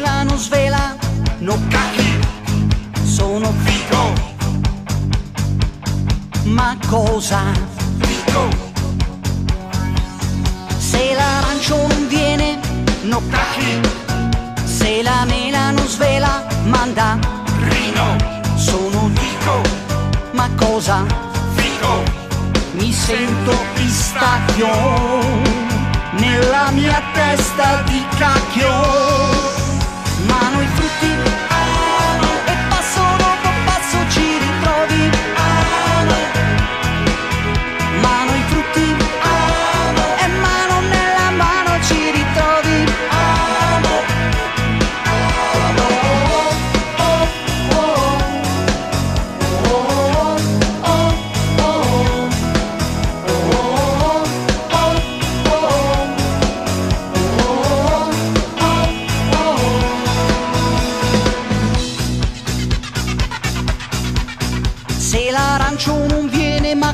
Non svela, no cacchi, sono figo. Ma cosa? Figo. Se l'arancio non viene, no cacchi. Se la mela non svela, manda. Rino, sono figo. Ma cosa? Figo. Mi sento pistacchio nella mia testa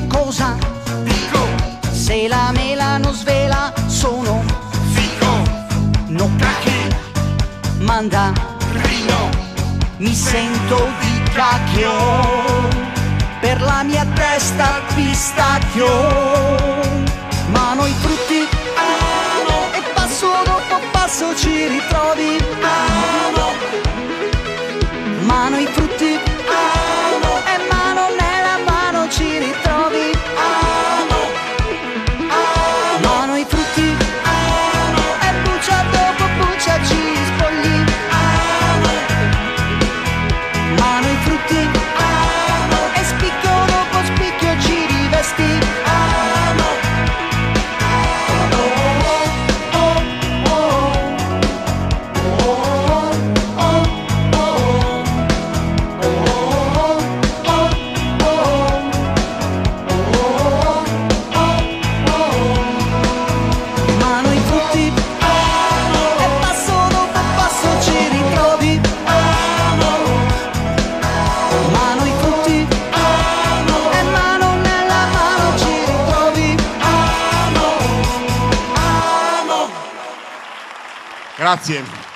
cosa? Dico. Se la mela non svela, sono figo. No cacchi. Manda. Rino. Mi sento di cacchio. Per la mia testa pistacchio. Mano i frutti. E passo dopo passo ci ritrovi. Grazie.